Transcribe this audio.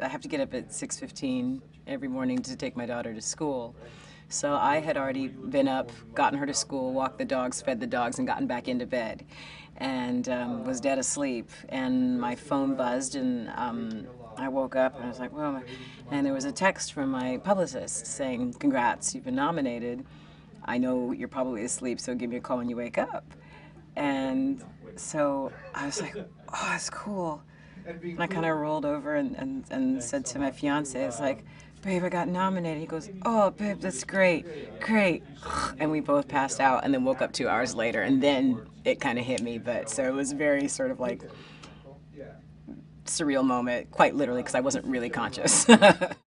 I have to get up at 6.15 every morning to take my daughter to school. So I had already been up, gotten her to school, walked the dogs, fed the dogs, and gotten back into bed. And um, was dead asleep. And my phone buzzed, and um, I woke up, and I was like, well, and there was a text from my publicist saying, congrats, you've been nominated. I know you're probably asleep, so give me a call when you wake up. And so I was like, oh, that's cool. And I kind of rolled over and, and, and said to my fiance, it's like, babe, I got nominated. He goes, oh, babe, that's great, great. And we both passed out and then woke up two hours later. And then it kind of hit me. But so it was very sort of like surreal moment, quite literally, because I wasn't really conscious.